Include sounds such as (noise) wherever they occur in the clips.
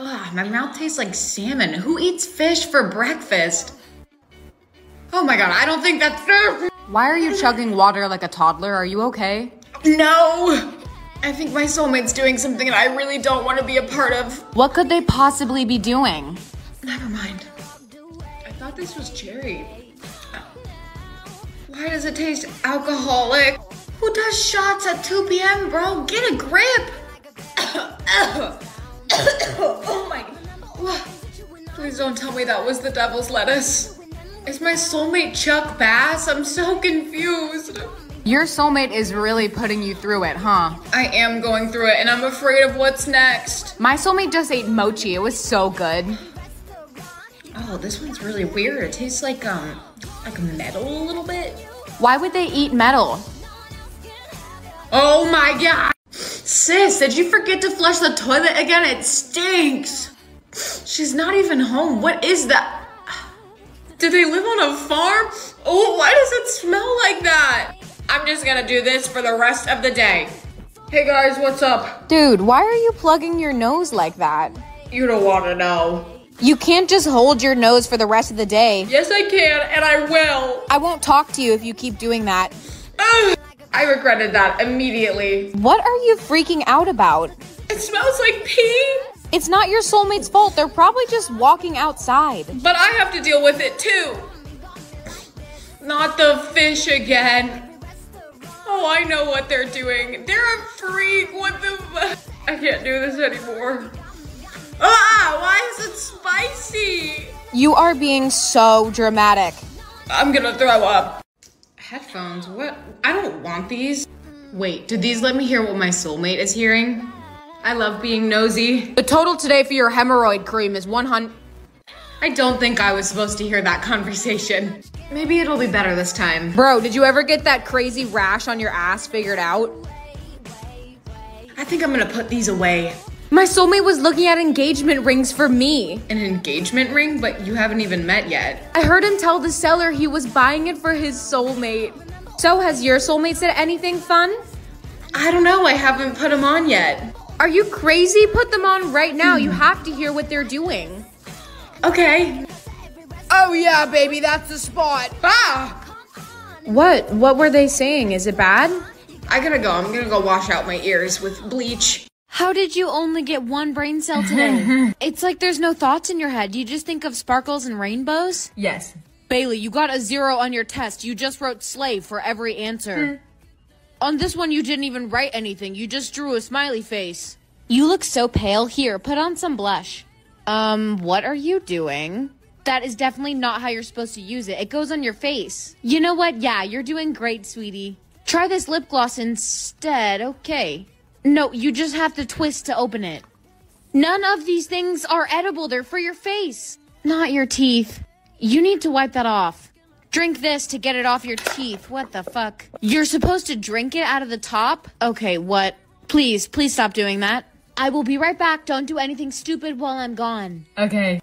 Ugh, my mouth tastes like salmon. Who eats fish for breakfast? Oh my god, I don't think that's fair. Why are you chugging water like a toddler? Are you okay? No! I think my soulmate's doing something that I really don't want to be a part of. What could they possibly be doing? Never mind. I thought this was cherry. Why does it taste alcoholic? Who does shots at 2 p.m., bro? Get a grip! (coughs) oh my. Please don't tell me that was the devil's lettuce. Is my soulmate Chuck Bass? I'm so confused. Your soulmate is really putting you through it, huh? I am going through it and I'm afraid of what's next. My soulmate just ate mochi. It was so good. Oh, this one's really weird. It tastes like um like metal a little bit. Why would they eat metal? Oh my god! Sis, did you forget to flush the toilet again? It stinks! She's not even home. What is that? Do they live on a farm? Oh, why does it smell like that? I'm just gonna do this for the rest of the day. Hey guys, what's up? Dude, why are you plugging your nose like that? You don't wanna know. You can't just hold your nose for the rest of the day. Yes, I can, and I will. I won't talk to you if you keep doing that. I regretted that immediately. What are you freaking out about? It smells like pee. It's not your soulmate's fault. They're probably just walking outside. But I have to deal with it too. Not the fish again. Oh, I know what they're doing. They're a freak. What the I can't do this anymore. Ah, why is it spicy? You are being so dramatic. I'm gonna throw up. Headphones, what? I don't want these. Wait, did these let me hear what my soulmate is hearing? I love being nosy. The total today for your hemorrhoid cream is 100. I don't think I was supposed to hear that (laughs) conversation. Maybe it'll be better this time. Bro, did you ever get that crazy rash on your ass figured out? I think I'm gonna put these away. My soulmate was looking at engagement rings for me. An engagement ring? But you haven't even met yet. I heard him tell the seller he was buying it for his soulmate. So, has your soulmate said anything fun? I don't know, I haven't put them on yet. Are you crazy? Put them on right now. You have to hear what they're doing. Okay. Oh, yeah, baby, that's the spot. Ah! What? What were they saying? Is it bad? I gotta go. I'm gonna go wash out my ears with bleach. How did you only get one brain cell today? (laughs) it's like there's no thoughts in your head. Do you just think of sparkles and rainbows? Yes. Bailey, you got a zero on your test. You just wrote slave for every answer. on this one, you didn't even write anything. You just drew a smiley face. You look so pale. Here, put on some blush. Um, what are you doing? That is definitely not how you're supposed to use it. It goes on your face. You know what? Yeah, you're doing great, sweetie. Try this lip gloss instead. Okay. No, you just have to twist to open it. None of these things are edible. They're for your face, not your teeth. You need to wipe that off. Drink this to get it off your teeth. What the fuck? You're supposed to drink it out of the top? Okay, what? Please, please stop doing that. I will be right back. Don't do anything stupid while I'm gone. Okay.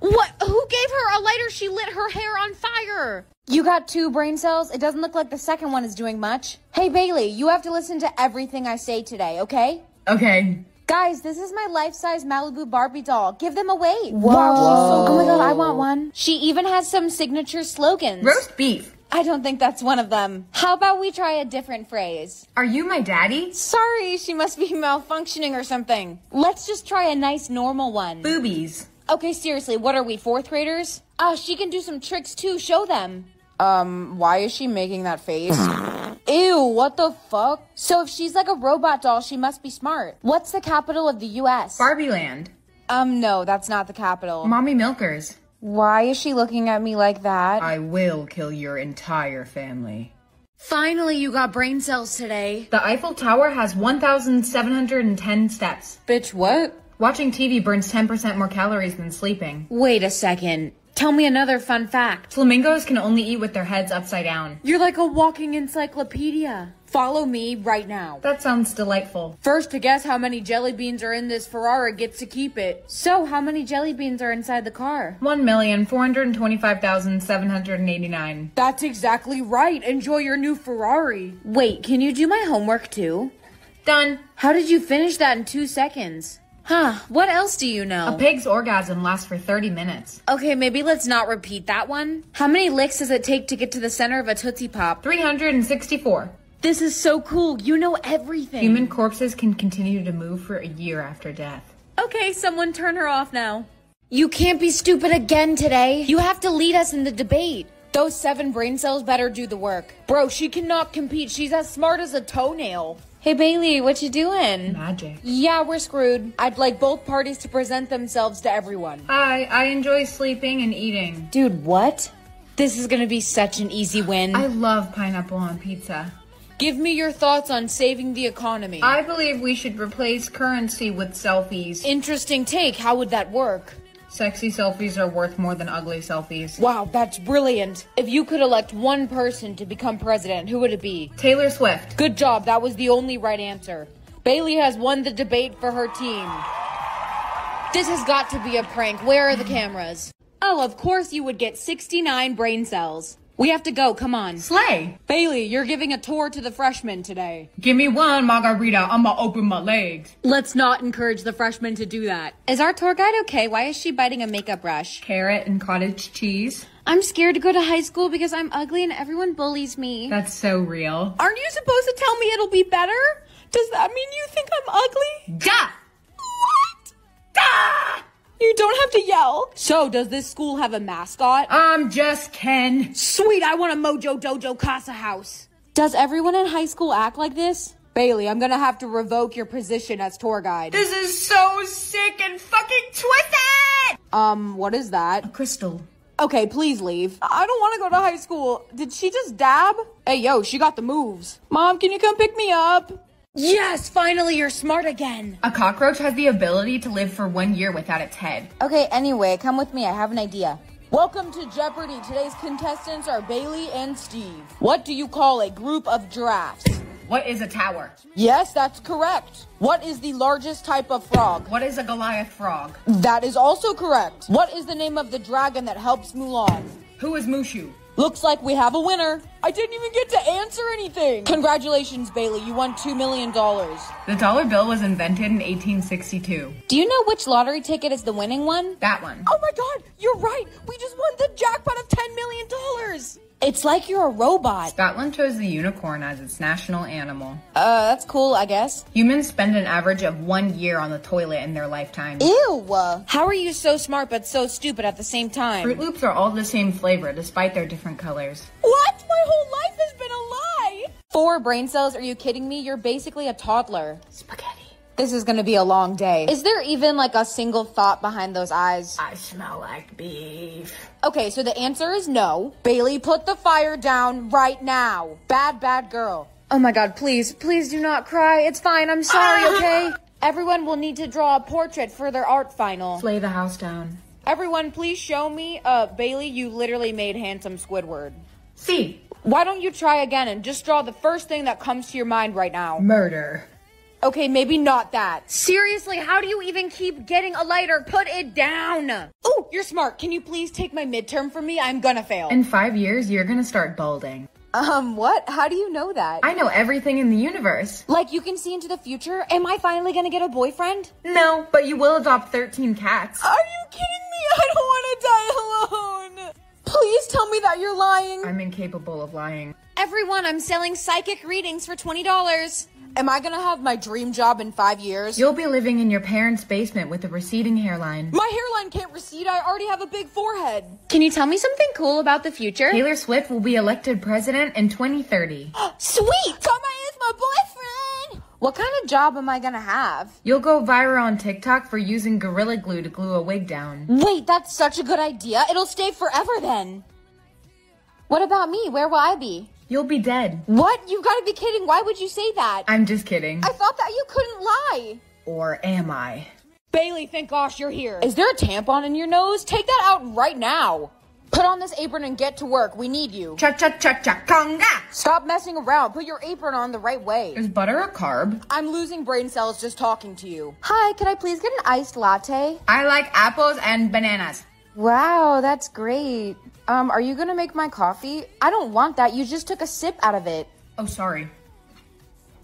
What? Who gave her a lighter? She lit her hair on fire. You got two brain cells? It doesn't look like the second one is doing much. Hey, Bailey, you have to listen to everything I say today, okay? Okay. Guys, this is my life-size Malibu Barbie doll. Give them away. Whoa. oh my god, I want one. She even has some signature slogans. Roast beef. I don't think that's one of them. How about we try a different phrase? Are you my daddy? Sorry, she must be malfunctioning or something. Let's just try a nice normal one. Boobies. Okay, seriously, what are we, fourth graders? Oh, she can do some tricks too. Show them. Um, why is she making that face? (laughs) Ew, what the fuck? So if she's like a robot doll, she must be smart. What's the capital of the US? Barbie Land. um, no, that's not the capital. Mommy Milkers. Why is she looking at me like that? I will kill your entire family. Finally, you got brain cells today. The Eiffel Tower has 1,710 steps. Bitch, what? Watching TV burns 10% more calories than sleeping. Wait a second. Tell me another fun fact. Flamingos can only eat with their heads upside down. You're like a walking encyclopedia. Follow me right now. That sounds delightful. First to guess how many jelly beans are in this Ferrari gets to keep it. So, how many jelly beans are inside the car? 1,425,789. That's exactly right. Enjoy your new Ferrari. Wait, can you do my homework too? Done. How did you finish that in two seconds? Huh, what else do you know? A pig's orgasm lasts for 30 minutes. Okay, maybe let's not repeat that one. How many licks does it take to get to the center of a Tootsie Pop? 364. This is so cool. You know everything. Human corpses can continue to move for a year after death. Okay, someone turn her off now. You can't be stupid again today. You have to lead us in the debate. Those seven brain cells better do the work. Bro, she cannot compete. She's as smart as a toenail. Hey Bailey, what you doing? Magic. Yeah, we're screwed. I'd like both parties to present themselves to everyone. Hi, I enjoy sleeping and eating. Dude, what? This is gonna be such an easy win. I love pineapple on pizza. Give me your thoughts on saving the economy. I believe we should replace currency with selfies. Interesting take. How would that work? Sexy selfies are worth more than ugly selfies. Wow, that's brilliant. If you could elect one person to become president, who would it be? Taylor Swift. Good job. That was the only right answer. Bailey has won the debate for her team. This has got to be a prank. Where are the cameras? Oh, of course you would get 69 brain cells. We have to go. Come on. Slay. Bailey, you're giving a tour to the freshmen today. Give me one margarita. I'ma open my legs. Let's not encourage the freshmen to do that. Is our tour guide okay? Why is she biting a makeup brush? Carrot and cottage cheese. I'm scared to go to high school because I'm ugly and everyone bullies me. That's so real. Aren't you supposed to tell me it'll be better? Does that mean you think I'm ugly? Da! What? Da! You don't have to yell. So, does this school have a mascot? I'm just Ken. Sweet, I want a Mojo Dojo Casa house. Does everyone in high school act like this? Bailey, I'm gonna have to revoke your position as tour guide. This is so sick and fucking twisted! Um, what is that? A Crystal. Okay, please leave. I don't want to go to high school. Did she just dab? Hey, yo, she got the moves. Mom, can you come pick me up? Yes, finally you're smart again. A cockroach has the ability to live for one year without its head. Okay, anyway, come with me. I have an idea. Welcome to Jeopardy! Today's contestants are Bailey and Steve. What do you call a group of giraffes? What is a tower? Yes, that's correct. What is the largest type of frog? What is a Goliath frog? That is also correct. What is the name of the dragon that helps Mulan? Who is Mushu? Looks like we have a winner. I didn't even get to answer anything. Congratulations, Bailey. You won $2 million. The dollar bill was invented in 1862. Do you know which lottery ticket is the winning one? That one. Oh my god, you're right. We just won the jackpot of $10 million. It's like you're a robot. Scotland chose the unicorn as its national animal. Uh, that's cool, I guess. Humans spend an average of one year on the toilet in their lifetime. Ew. How are you so smart but so stupid at the same time? Froot Loops are all the same flavor despite their different colors. What? My whole life has been a lie. Four brain cells? Are you kidding me? You're basically a toddler. Spaghetti. This is gonna be a long day. Is there even like a single thought behind those eyes? I smell like beef. Okay, so the answer is no. Bailey, put the fire down right now. Bad, bad girl. Oh my god, please, please do not cry. It's fine, I'm sorry, (laughs) okay? Everyone will need to draw a portrait for their art final. Slay the house down. Everyone, please show me. Uh, Bailey, you literally made handsome Squidward. See. Why don't you try again and just draw the first thing that comes to your mind right now? Murder. Okay, maybe not that. Seriously, how do you even keep getting a lighter? Put it down. Oh, you're smart. Can you please take my midterm for me? I'm gonna fail. In five years, you're gonna start balding. Um, what? How do you know that? I know everything in the universe. like you can see into the future? Am I finally gonna get a boyfriend? No, but you will adopt 13 cats. Are you kidding me? I don't wanna die alone. Please tell me that you're lying. I'm incapable of lying. Everyone, I'm selling psychic readings for $20. Am I gonna have my dream job in five years? You'll be living in your parents' basement with a receding hairline. My hairline can't recede. I already have a big forehead. Can you tell me something cool about the future? Taylor Swift will be elected president in 2030. (gasps) Sweet! Karma is my boyfriend! What kind of job am I gonna have? You'll go viral on TikTok for using Gorilla Glue to glue a wig down. Wait, that's such a good idea. It'll stay forever then. What about me? Where will I be? You'll be dead. What? You gotta be kidding. Why would you say that? I'm just kidding. I thought that you couldn't lie. Or am I? Bailey, thank gosh you're here. Is there a tampon in your nose? Take that out right now. Put on this apron and get to work. We need you. Cha cha cha cha conga! Stop messing around. Put your apron on the right way. Is butter a carb? I'm losing brain cells just talking to you. Hi, could I please get an iced latte? I like apples and bananas. Wow, that's great. Um, are you gonna make my coffee? I don't want that. You just took a sip out of it. Oh, sorry.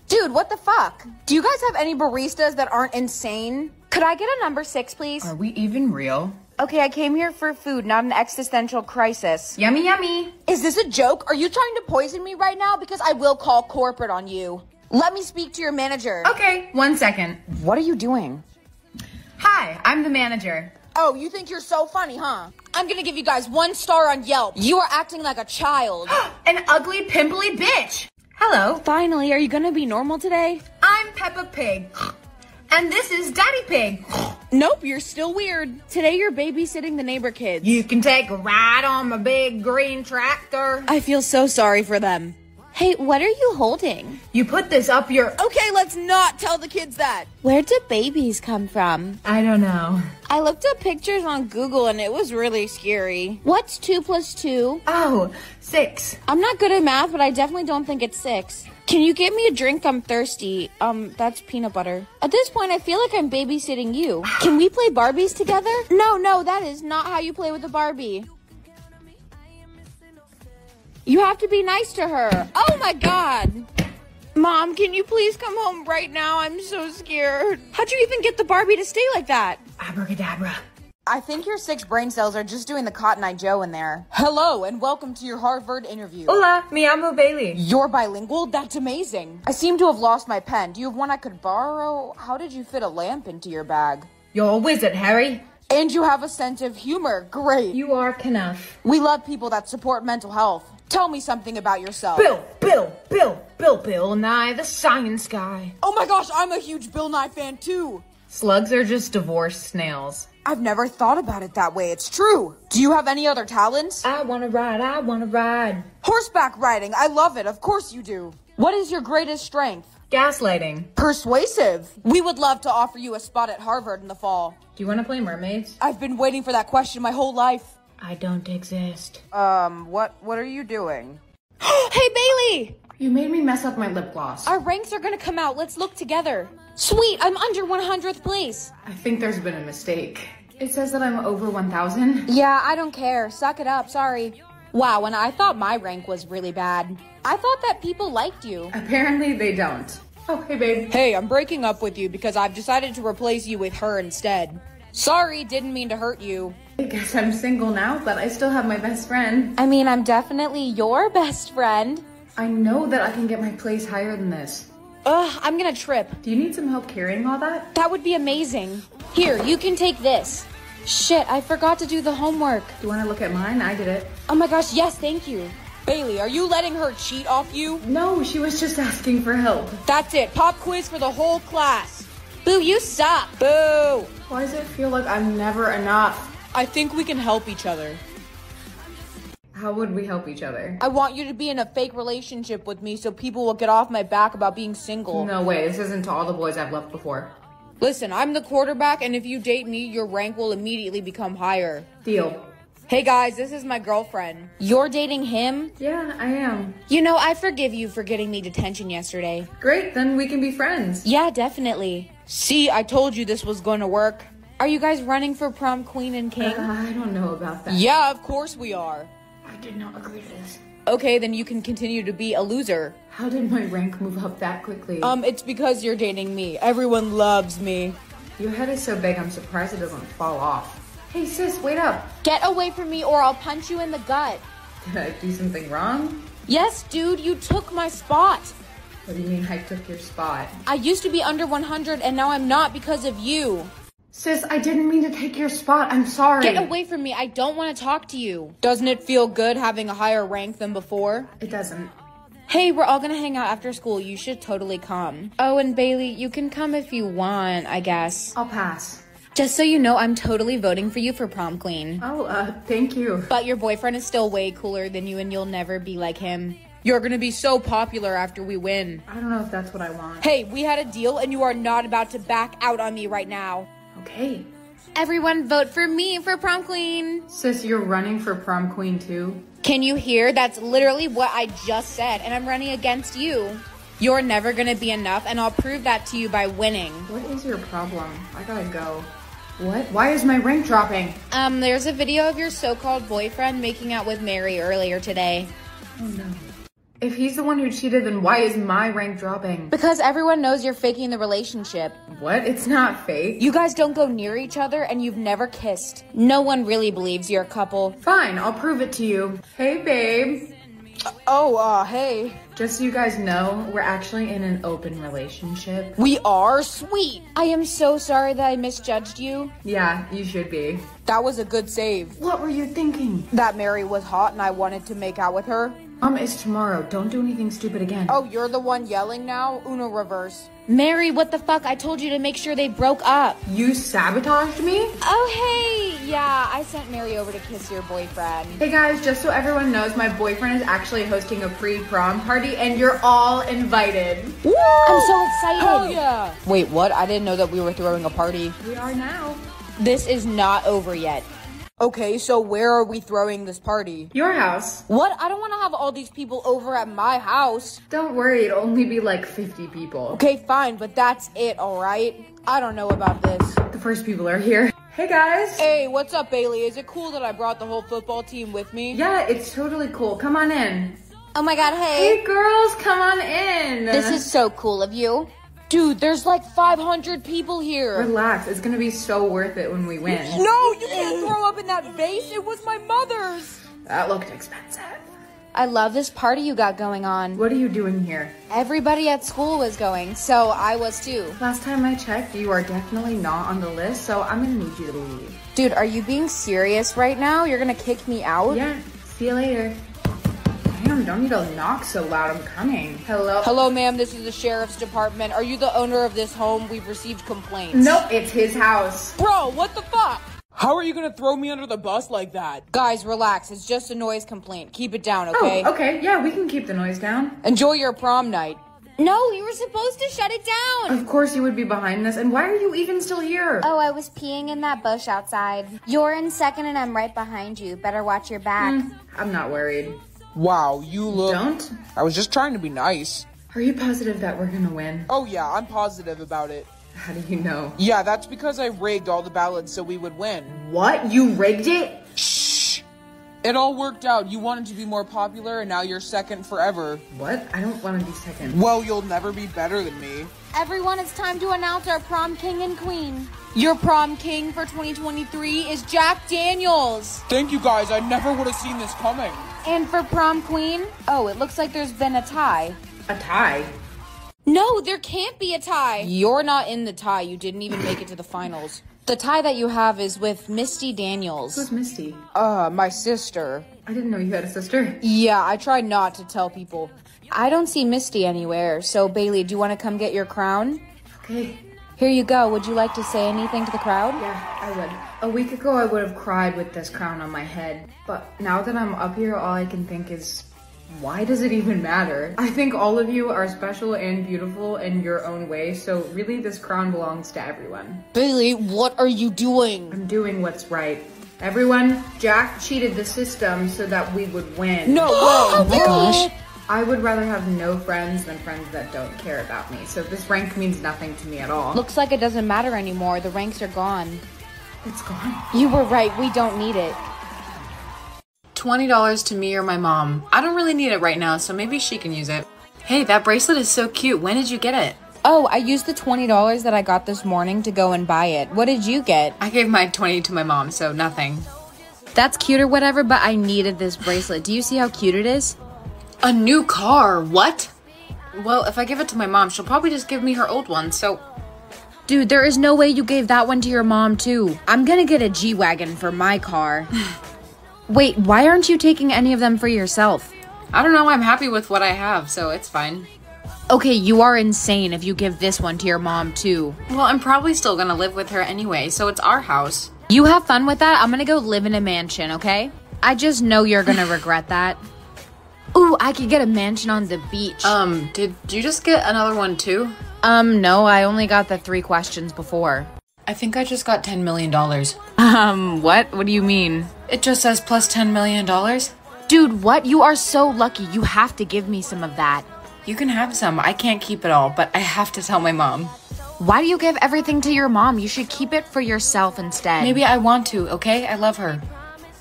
Dude, what the fuck? Do you guys have any baristas that aren't insane? Could I get a number six, please? Are we even real? Okay, I came here for food, not an existential crisis. Yummy, yummy. Is this a joke? Are you trying to poison me right now? Because I will call corporate on you. Let me speak to your manager. Okay, one second. What are you doing? Hi, I'm the manager. Oh, you think you're so funny, huh? I'm gonna give you guys one star on Yelp. You are acting like a child. (gasps) An ugly, pimply bitch. Hello, Finally, are you gonna be normal today? I'm Peppa Pig. (gasps) And this is Daddy Pig. (gasps) Nope, you're still weird. Today you're babysitting the neighbor kids. You can take a ride on my big green tractor. I feel so sorry for them. Hey, what are you holding? You put this up your. Okay, let's not tell the kids that. Where do babies come from? I don't know. I looked up pictures on Google and it was really scary. What's two plus two? Oh, six. I'm not good at math, but I definitely don't think it's six. Can you get me a drink? I'm thirsty. Um, that's peanut butter. At this point, I feel like I'm babysitting you. Can we play Barbies together? No, no, that is not how you play with a Barbie. You have to be nice to her. Oh my god. Mom, can you please come home right now? I'm so scared. How'd you even get the Barbie to stay like that? Abracadabra. I think your six brain cells are just doing the Cotton Eye Joe in there. Hello, and welcome to your Harvard interview. Hola, mi amo Bailey. You're bilingual? That's amazing. I seem to have lost my pen. Do you have one I could borrow? How did you fit a lamp into your bag? You're a wizard, Harry. And you have a sense of humor. Great. You are Knuff. we love people that support mental health. Tell me something about yourself. Bill, Bill, Bill, Bill, Bill Nye, the science guy. Oh my gosh, I'm a huge Bill Nye fan too. Slugs are just divorced snails. I've never thought about it that way. It's true. Do you have any other talents? I wanna ride, I wanna ride. Horseback riding. I love it. Of course you do. What is your greatest strength? Gaslighting. Persuasive. We would love to offer you a spot at Harvard in the fall. Do you wanna play mermaids? I've been waiting for that question my whole life. I don't exist. Um, what what are you doing? (gasps) hey Bailey! You made me mess up my lip gloss. Our ranks are gonna come out. Let's look together. Sweet, I'm under 100th place. I think there's been a mistake. It says that I'm over 1,000. Yeah, I don't care. Suck it up. Sorry. Wow, and I thought my rank was really bad. I thought that people liked you. Apparently they don't. Oh, hey babe. Hey, I'm breaking up with you because I've decided to replace you with her instead. Sorry, didn't mean to hurt you. I guess I'm single now, but I still have my best friend. I mean, I'm definitely your best friend. I know that I can get my place higher than this. Ugh, I'm gonna trip. Do you need some help carrying all that? That would be amazing. Here, you can take this. Shit, I forgot to do the homework. Do you want to look at mine? I did it. Oh my gosh, yes, thank you. Bailey, are you letting her cheat off you? No, she was just asking for help. That's it. Pop quiz for the whole class. Boo, you suck. Boo. Why does it feel like I'm never enough? I think we can help each other. How would we help each other? I want you to be in a fake relationship with me so people will get off my back about being single. No way, this isn't to all the boys I've loved before. Listen, I'm the quarterback, and if you date me, your rank will immediately become higher. Deal. Hey guys, this is my girlfriend. You're dating him? Yeah, I am. You know, I forgive you for getting me detention yesterday. Great, then we can be friends. Yeah, definitely. See, I told you this was going to work. Are you guys running for prom queen and king? Uh, I don't know about that. yeah, of course we are. I did not agree to this. Okay, then you can continue to be a loser. How did my rank move up that quickly? Um, it's because you're dating me. Everyone loves me. Your head is so big, I'm surprised it doesn't fall off. Hey sis, wait up. Get away from me or I'll punch you in the gut. Did I do something wrong? Yes, dude, you took my spot. What do you mean I took your spot? I used to be under 100 and now I'm not because of you. Sis, I didn't mean to take your spot. I'm sorry. Get away from me. I don't want to talk to you. Doesn't it feel good having a higher rank than before? It doesn't. Hey, we're all gonna hang out after school. You should totally come. Oh, and Bailey, you can come if you want, I guess. I'll pass. Just so you know, I'm totally voting for you for prom queen. Oh, uh, thank you. But your boyfriend is still way cooler than you, and you'll never be like him. You're gonna be so popular after we win. I don't know if that's what I want. Hey, we had a deal, and you are not about to back out on me right now. Okay. Everyone vote for me for prom queen. Sis, you're running for prom queen too? Can you hear? That's literally what I just said, and I'm running against you. You're never gonna be enough, and I'll prove that to you by winning. What is your problem? I gotta go. What? Why is my rank dropping? Um, there's a video of your so called boyfriend making out with Mary earlier today. Oh no. If he's the one who cheated, then why is my rank dropping? Because everyone knows you're faking the relationship. What? It's not fake. You guys don't go near each other and you've never kissed. No one really believes you're a couple. Fine, I'll prove it to you. Hey, babe. Oh, uh, hey. Just so you guys know, we're actually in an open relationship. We are sweet. I am so sorry that I misjudged you. Yeah, you should be. That was a good save. What were you thinking? That Mary was hot and I wanted to make out with her. Um, it's tomorrow. Don't do anything stupid again. Oh, you're the one yelling now? Uno reverse. Mary, what the fuck? I told you to make sure they broke up. You sabotaged me? Oh, hey. Yeah, I sent Mary over to kiss your boyfriend. Hey guys, just so everyone knows, my boyfriend is actually hosting a pre-prom party and you're all invited. Woo! I'm so excited. Hell yeah. Wait, what? I didn't know that we were throwing a party. We are now. This is not over yet. Okay, so where are we throwing this party? Your house. What? I don't want to have all these people over at my house. Don't worry, it'll only be like 50 people. Okay, fine, but that's it, alright? I don't know about this. The first people are here. Hey guys. Hey, what's up, Bailey? Is it cool that I brought the whole football team with me? Yeah, it's totally cool. Come on in. Oh my god, hey. Hey girls, come on in. This is so cool of you. Dude, there's like 500 people here. Relax, it's gonna be so worth it when we win. No, you can't throw up in that vase. It was my mother's. That looked expensive. I love this party you got going on. What are you doing here? Everybody at school was going, so I was too. Last time I checked, you are definitely not on the list, so I'm gonna need you to leave. Dude, are you being serious right now? You're gonna kick me out? Yeah, see you later. Damn, don't need to knock so loud. I'm coming. Hello? Hello, ma'am. This is the sheriff's department. Are you the owner of this home? We've received complaints. Nope, it's his house. Bro, what the fuck? How are you gonna throw me under the bus like that? Guys, relax. It's just a noise complaint. Keep it down, oh, okay? Oh, okay. Yeah, we can keep the noise down. Enjoy your prom night. No, you were supposed to shut it down. Of course you would be behind this, and why are you even still here? Oh, I was peeing in that bush outside. You're in second and I'm right behind you. Better watch your back. Mm, I'm not worried. Wow, you look. Don't? I was just trying to be nice. Are you positive that we're gonna win? Oh, yeah, I'm positive about it. How do you know? Yeah, that's because I rigged all the ballots so we would win. What? You rigged it? Shh! It all worked out. You wanted to be more popular, and now you're second forever. What? I don't want to be second. Well, you'll never be better than me. Everyone, it's time to announce our prom king and queen. Your prom king for 2023 is Jack Daniels. Thank you guys. I never would have seen this coming. And for prom queen, oh, it looks like there's been a tie. A tie? No, there can't be a tie. You're not in the tie. You didn't even make it to the finals. The tie that you have is with Misty Daniels. Who's Misty? Uh, my sister. I didn't know you had a sister. Yeah, I tried not to tell people. I don't see Misty anywhere. So, Bailey, do you want to come get your crown? Okay. Here you go. Would you like to say anything to the crowd? Yeah, I would. A week ago, I would have cried with this crown on my head. But now that I'm up here, all I can think is, why does it even matter? I think all of you are special and beautiful in your own way, so really this crown belongs to everyone. Bailey, what are you doing? I'm doing what's right. Everyone, Jack cheated the system so that we would win. No way. oh my gosh. I would rather have no friends than friends that don't care about me, so this rank means nothing to me at all. Looks like it doesn't matter anymore. The ranks are gone. It's gone. You were right. We don't need it. $20 to me or my mom. I don't really need it right now, so maybe she can use it. Hey, that bracelet is so cute. When did you get it? Oh, I used the $20 that I got this morning to go and buy it. What did you get? I gave my 20 to my mom, so nothing. That's cute or whatever, but I needed this bracelet. Do you see how cute it is? A new car? What? Well, if I give it to my mom, she'll probably just give me her old one, so Dude, there is no way you gave that one to your mom, too. I'm gonna get a G Wagon for my car. (laughs) Wait, why aren't you taking any of them for yourself? I don't know. I'm happy with what I have, so it's fine. Okay, you are insane if you give this one to your mom, too. Well, I'm probably still gonna live with her anyway, so it's our house. You have fun with that. I'm gonna go live in a mansion, okay? I just know you're gonna (laughs) regret that. Ooh, I could get a mansion on the beach. Um, did you just get another one too? Um, no, I only got the three questions before. I think I just got $10 million. Um, what? What do you mean? It just says plus $10 million. Dude, what? You are so lucky. You have to give me some of that. You can have some. I can't keep it all, but I have to tell my mom. Why do you give everything to your mom? You should keep it for yourself instead. Maybe I want to, okay? I love her.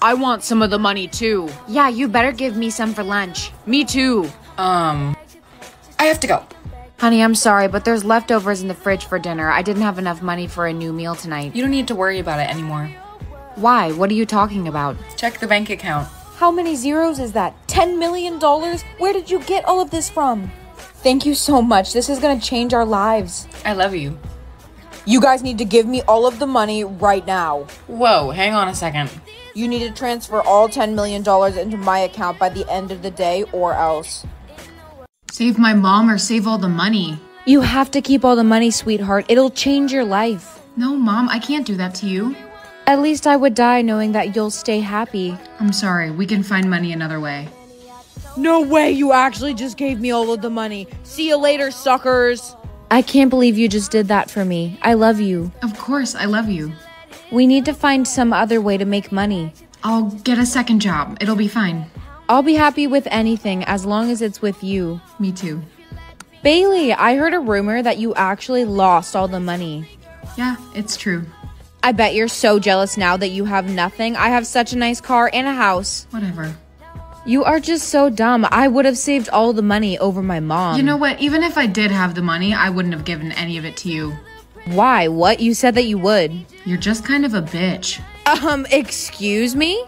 I want some of the money too. Yeah, you better give me some for lunch. Me too. Um, I have to go. Honey, I'm sorry, but there's leftovers in the fridge for dinner. I didn't have enough money for a new meal tonight. You don't need to worry about it anymore. Why? What are you talking about? Check the bank account. How many zeros is that? $10 million? Where did you get all of this from? Thank you so much. This is gonna change our lives. I love you. You guys need to give me all of the money right now. Whoa, hang on a second. You need to transfer all $10 million into my account by the end of the day or else. Save my mom or save all the money. You have to keep all the money, sweetheart. It'll change your life. No, mom, I can't do that to you. At least I would die knowing that you'll stay happy. I'm sorry, we can find money another way. No way, you actually just gave me all of the money. See you later, suckers. I can't believe you just did that for me. I love you. Of course, I love you. We need to find some other way to make money. I'll get a second job. It'll be fine. I'll be happy with anything as long as it's with you. Me too. Bailey, I heard a rumor that you actually lost all the money. Yeah, it's true. I bet you're so jealous now that you have nothing. I have such a nice car and a house. Whatever. You are just so dumb. I would have saved all the money over my mom. You know what? Even if I did have the money, I wouldn't have given any of it to you. why? What? You said that you would. You're just kind of a bitch. Um, excuse me?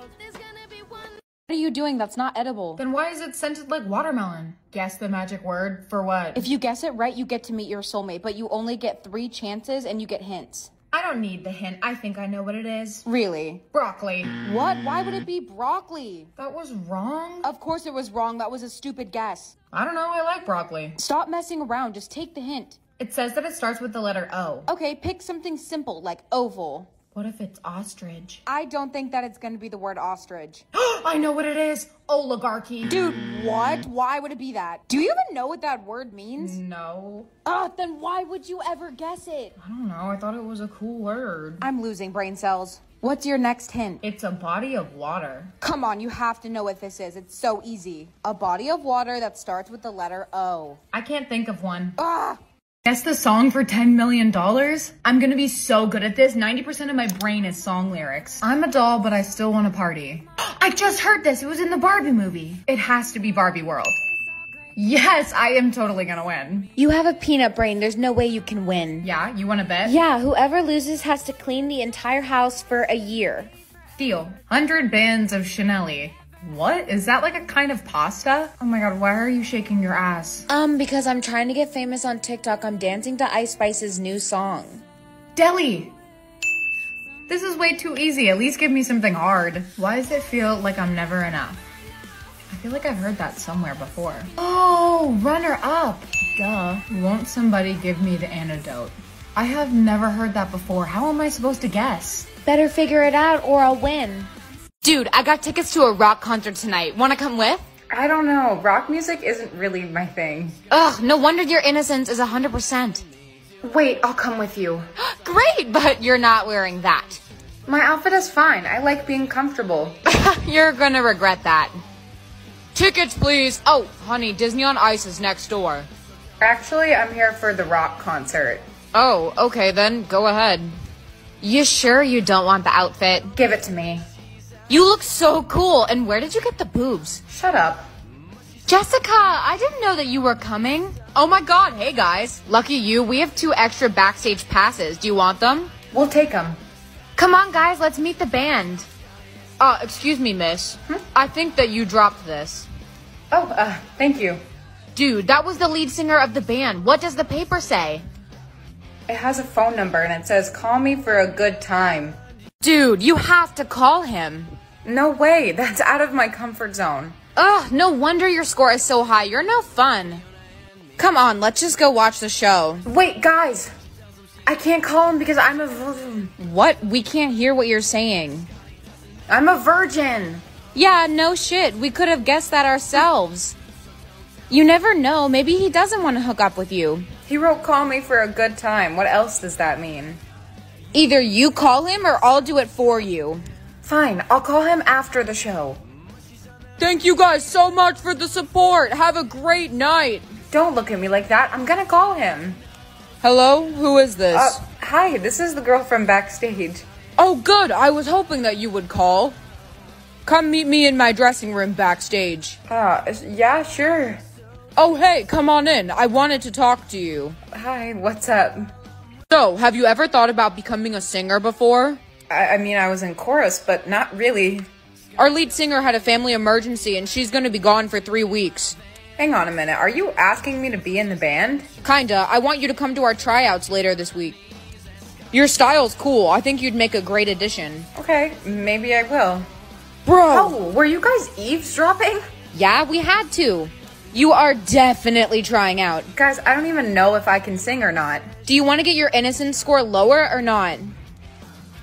What are you doing? That's not edible. Then why is it scented like watermelon? Guess the magic word for what? If you guess it right, you get to meet your soulmate, but you only get three chances and you get hints. I don't need the hint. I think I know what it is. Really? Broccoli. What? Why would it be broccoli? That was wrong. Of course it was wrong. That was a stupid guess. I don't know. I like broccoli. Stop messing around. Just take the hint. It says that it starts with the letter O. Okay, pick something simple like oval. What if it's ostrich? I don't think that it's gonna be the word ostrich. (gasps) I know what it is. Oligarchy. Dude, what? Why would it be that? Do you even know what that word means? No. Ah, then why would you ever guess it? I don't know. I thought it was a cool word. I'm losing brain cells. What's your next hint? It's a body of water. Come on, you have to know what this is. It's so easy. A body of water that starts with the letter O. I can't think of one. Ah! Guess the song for $10 million? I'm gonna be so good at this. 90% of my brain is song lyrics. I'm a doll, but I still want to party. (gasps) I just heard this. It was in the Barbie movie. It has to be Barbie World. Yes, I am totally gonna win. You have a peanut brain. There's no way you can win. Yeah, you wanna bet? Yeah, whoever loses has to clean the entire house for a year. Deal. 100 bands of Chanel. What? Is that like a kind of pasta? Oh my god, why are you shaking your ass? Um, because I'm trying to get famous on TikTok. I'm dancing to Ice Spice's new song. Deli! This is way too easy. At least give me something hard. Why does it feel like I'm never enough? I feel like I've heard that somewhere before. Oh, runner up. Duh. Won't somebody give me the antidote? I have never heard that before. How am I supposed to guess? Better figure it out or I'll win. Dude, I got tickets to a rock concert tonight. Wanna come with? I don't know. Rock music isn't really my thing. Ugh, no wonder your innocence is 100%. Wait, I'll come with you. (gasps) Great, but you're not wearing that. My outfit is fine. I like being comfortable. (laughs) You're gonna regret that. Tickets, please. Oh, honey, Disney on Ice is next door. Actually, I'm here for the rock concert. Oh, okay then, go ahead. You sure you don't want the outfit? Give it to me. You look so cool, and where did you get the boobs? Shut up. Jessica, I didn't know that you were coming. Oh my god, hey guys. Lucky you, we have two extra backstage passes. Do you want them? We'll take them. Come on, guys, let's meet the band. Uh, excuse me, miss. I think that you dropped this. Oh, uh, thank you. Dude, that was the lead singer of the band. What does the paper say? It has a phone number and it says, call me for a good time. Dude, you have to call him. No way. That's out of my comfort zone. Ugh, no wonder your score is so high. You're no fun. Come on, let's just go watch the show. Wait, guys. I can't call him because I'm a virgin. What? We can't hear what you're saying. I'm a virgin. Yeah, no shit. We could have guessed that ourselves. You never know. Maybe he doesn't want to hook up with you. He wrote call me for a good time. What else does that mean? Either you call him or I'll do it for you. Fine, I'll call him after the show. Thank you guys so much for the support. Have a great night. Don't look at me like that. I'm gonna call him. Hello? Who is this? Uh, hi, this is the girl from backstage. oh, good. I was hoping that you would call. Come meet me in my dressing room backstage. Uh, yeah, sure. Oh, hey, come on in. I wanted to talk to you. Hi, what's up? So, have you ever thought about becoming a singer before? I, I mean, I was in chorus, but not really. Our lead singer had a family emergency and she's gonna be gone for three weeks. Hang on a minute. Are you asking me to be in the band? Kinda. I want you to come to our tryouts later this week. Your style's cool. I think you'd make a great addition. Okay, maybe I will. Bro! Oh, were you guys eavesdropping? Yeah, we had to. You are definitely trying out. Guys, I don't even know if I can sing or not. Do you want to get your innocence score lower or not?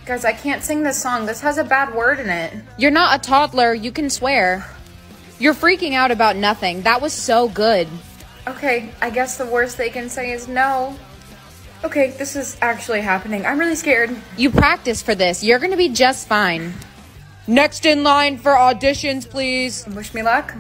Guys, I can't sing this song. This has a bad word in it. You're not a toddler. You can swear. You're freaking out about nothing. That was so good. Okay, I guess the worst they can say is no. Okay, this is actually happening. I'm really scared. You practiced for this. You're going to be just fine. Next in line for auditions, please. Wish me luck.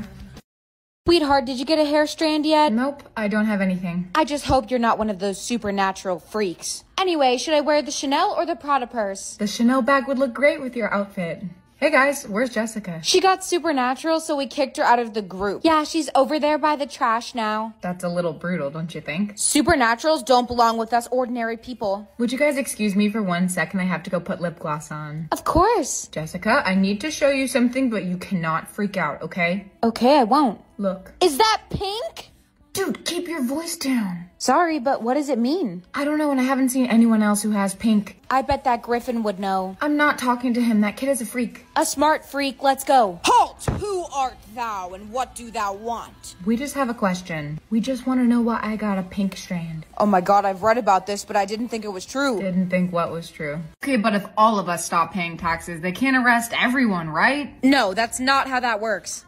Sweetheart, did you get a hair strand yet? Nope, I don't have anything. I just hope you're not one of those supernatural freaks. Anyway, should I wear the Chanel or the Prada purse? The Chanel bag would look great with your outfit. Hey guys, where's Jessica? She got supernatural, so we kicked her out of the group. Yeah, she's over there by the trash now. That's a little brutal, don't you think? Supernaturals don't belong with us ordinary people. Would you guys excuse me for one second? I have to go put lip gloss on. Of course. Jessica, I need to show you something, but you cannot freak out, okay? Okay, I won't. Look. Is that pink? Dude, keep your voice down. Sorry, but what does it mean? I don't know, and I haven't seen anyone else who has pink. I bet that Griffin would know. I'm not talking to him. That kid is a freak. A smart freak, let's go. Halt! Who art thou, and what do thou want? We just have a question. We just want to know why I got a pink strand. Oh my god, I've read about this, but I didn't think it was true. Didn't think what was true. Okay, but if all of us stop paying taxes, they can't arrest everyone, right? No, that's not how that works.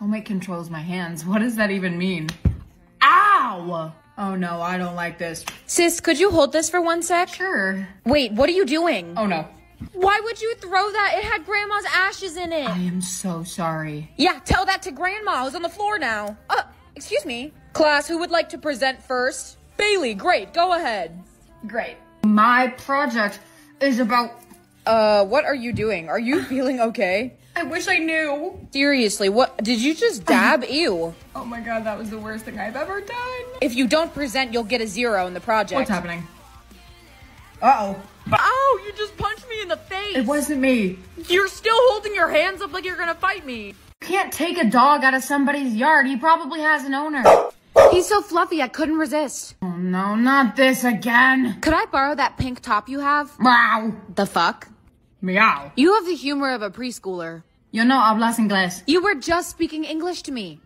Soulmate controls my hands. What does that even mean? Ow! Oh no, I don't like this. Sis, could you hold this for one sec? Sure. Wait, what are you doing? Oh no. Why would you throw that? It had grandma's ashes in it. I am so sorry. Yeah, tell that to grandma who's on the floor now. Uh, excuse me. Class, who would like to present first? Bailey, great, go ahead. Great. My project is about. Uh, what are you doing? Are you (sighs) feeling okay? I wish I knew. Seriously, what did you just dab? (laughs) Ew. Oh my god, that was the worst thing I've ever done. If you don't present, you'll get a zero in the project. What's happening? Uh oh. Ow, you just punched me in the face. It wasn't me. You're still holding your hands up like you're gonna fight me. You can't take a dog out of somebody's yard. He probably has an owner. He's so fluffy, I couldn't resist. Oh no, not this again. Could I borrow that pink top you have? Wow. The fuck? Meow. You have the humor of a preschooler. Yo no hablas inglés. You were just speaking English to me.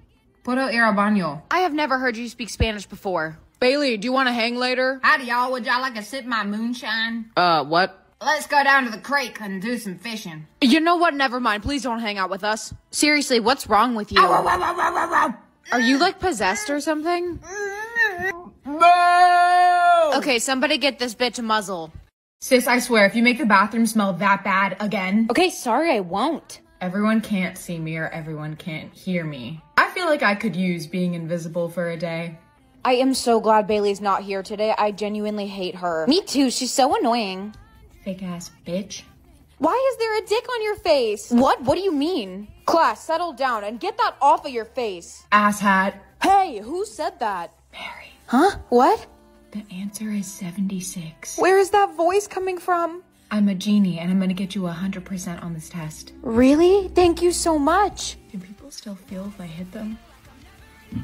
Puedo ir al baño. I have never heard you speak Spanish before. Bailey, do you want to hang later? Howdy y'all, would y'all like to sip my moonshine? Uh, what? Let's go down to the creek and do some fishing. You know what? Never mind. Please don't hang out with us. Seriously, what's wrong with you? Ow, ow, ow. Are you like possessed or something? No! Okay, somebody get this bitch a muzzle. Sis, I swear, if you make the bathroom smell that bad again, Okay, sorry, I won't. everyone can't see me or everyone can't hear me. I feel like I could use being invisible for a day. I am so glad Bailey's not here today. I genuinely hate her. Me too. She's so annoying. Fake ass bitch. Why is there a dick on your face? What? What do you mean? Class, settle down and get that off of your face. Ass hat. Hey, who said that? Mary. Huh? What? The answer is 76. Where is that voice coming from? I'm a genie and I'm gonna get you 100% on this test. Really? Thank you so much. Do people still feel if I hit them?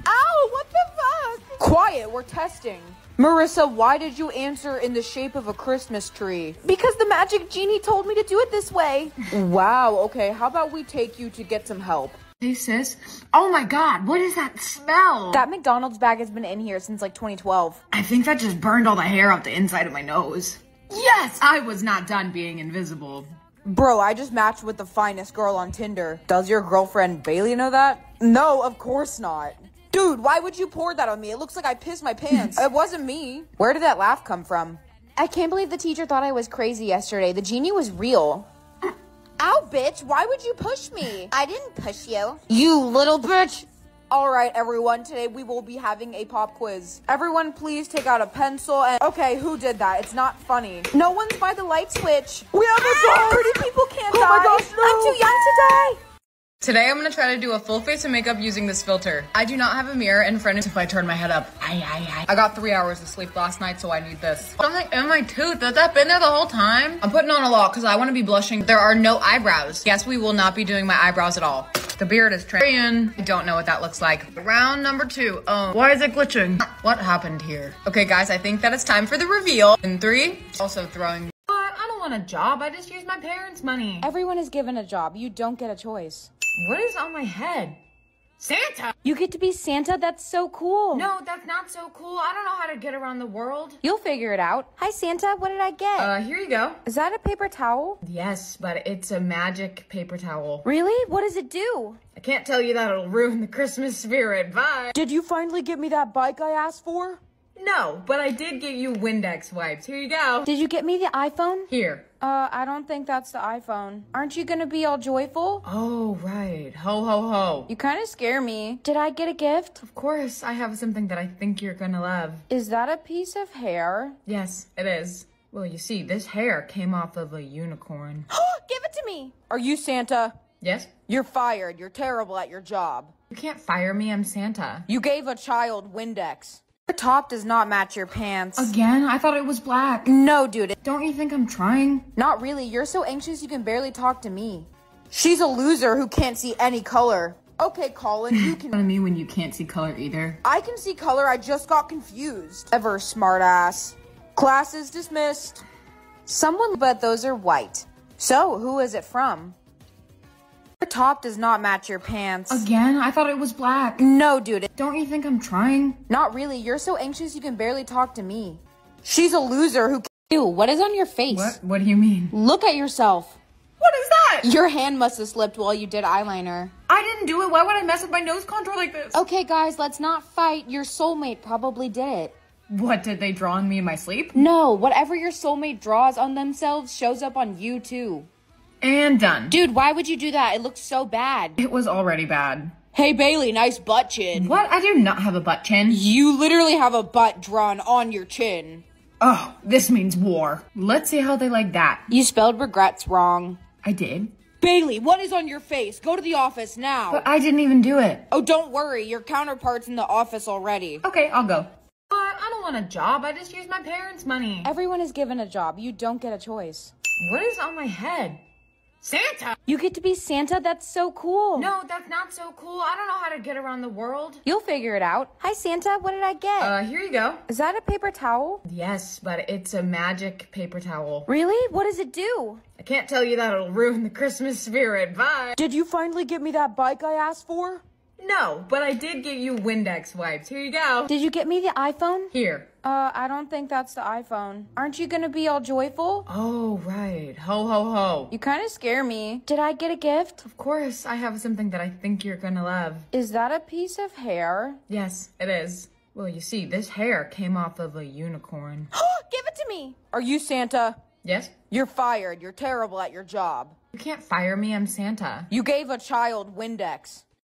Ow, what the fuck? Quiet, we're testing. Marissa, why did you answer in the shape of a Christmas tree? Because the magic genie told me to do it this way. (laughs) Wow, okay, how about we take you to get some help? Hey sis. Oh my god, what is that smell? That McDonald's bag has been in here since like 2012. I think that just burned all the hair off the inside of my nose. Yes, I was not done being invisible. Bro, I just matched with the finest girl on Tinder. Does your girlfriend Bailey know that? No, of course not. Dude, why would you pour that on me? It looks like I pissed my pants. (laughs) it wasn't me. Where did that laugh come from? I can't believe the teacher thought I was crazy yesterday. The genie was real. Ow, bitch, why would you push me? I didn't push you. You little bitch! All right, everyone. Today we will be having a pop quiz. Everyone, please take out a pencil and. Okay, who did that? It's not funny. No one's by the light switch. We have a dog. Pretty people can't Oh die. my gosh, no. I'm too young to die. Today I'm gonna try to do a full face of makeup using this filter. I do not have a mirror in front of me if I turn my head up. Aye, aye, aye. I got three hours of sleep last night, so I need this. Something in my tooth. Has that been there the whole time? I'm putting on a lot because I want to be blushing. There are no eyebrows. Yes, we will not be doing my eyebrows at all. The beard is trying. I don't know what that looks like. Round number two. Oh, why is it glitching? What happened here? Okay, guys, I think that it's time for the reveal. In three, also throwing. I don't want a job. I just use my parents' money. Everyone is given a job. You don't get a choice. What is on my head? Santa! You get to be Santa? That's so cool. No, that's not so cool. I don't know how to get around the world. You'll figure it out. Hi, Santa. What did I get? Uh, here you go. Is that a paper towel? Yes, but it's a magic paper towel. Really? What does it do? I can't tell you that it'll ruin the Christmas spirit. Bye. Did you finally get me that bike I asked for? No, but I did get you Windex wipes. Here you go. Did you get me the iPhone? Here. Uh, I don't think that's the iPhone. Aren't you gonna be all joyful? Oh, right. Ho, ho, ho. You kind of scare me. Did I get a gift? Of course, I have something that I think you're gonna love. Is that a piece of hair? Yes, it is. Well, you see, this hair came off of a unicorn. (gasps) Give it to me. Are you Santa? yes? You're fired. You're terrible at your job. You can't fire me, I'm Santa. You gave a child Windex. Your top does not match your pants. Again? I thought it was black. No, dude. Don't you think I'm trying? Not really. You're so anxious you can barely talk to me. She's a loser who can't see any color. Okay, Colin, you (laughs) can. What me when you can't see color either. I can see color. I just got confused. Ever smartass. Class is dismissed. Someone, but those are white. So, who is it from? Your top does not match your pants. Again? I thought it was black. No, dude. Don't you think I'm trying? Not really. You're so anxious you can barely talk to me. She's a loser who. Ew, what is on your face? What? What do you mean? Look at yourself. What is that? Your hand must have slipped while you did eyeliner. I didn't do it. Why would I mess with my nose contour like this? Okay, guys, let's not fight. Your soulmate probably did it. What, did they draw on me in my sleep? No, whatever your soulmate draws on themselves shows up on you too. And done. Dude, why would you do that? It looks so bad. It was already bad. Hey, Bailey, nice butt chin. What? I do not have a butt chin. You literally have a butt drawn on your chin. Oh, this means war. Let's see how they like that. You spelled regrets wrong. I did. Bailey, what is on your face? Go to the office now. But I didn't even do it. oh, don't worry. Your counterpart's in the office already. Okay, I'll go. Uh, I don't want a job. I just use my parents' money. Everyone is given a job. You don't get a choice. What is on my head? Santa! You get to be Santa? That's so cool. No, that's not so cool. I don't know how to get around the world. You'll figure it out. Hi, Santa. What did I get? Uh, here you go. Is that a paper towel? Yes, but it's a magic paper towel. Really? What does it do? I can't tell you that it'll ruin the Christmas spirit. Bye. Did you finally get me that bike I asked for? No, but I did get you Windex wipes. Here you go. Did you get me the iPhone? Here. Uh, I don't think that's the iPhone. Aren't you gonna be all joyful? Oh, right. Ho, ho, ho. You kind of scare me. Did I get a gift? Of course, I have something that I think you're gonna love. Is that a piece of hair? Yes, it is. Well, you see, this hair came off of a unicorn. (gasps) Give it to me. Are you Santa? Yes? You're fired. You're terrible at your job. You can't fire me, I'm Santa. You gave a child Windex.